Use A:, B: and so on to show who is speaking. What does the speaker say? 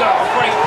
A: got a break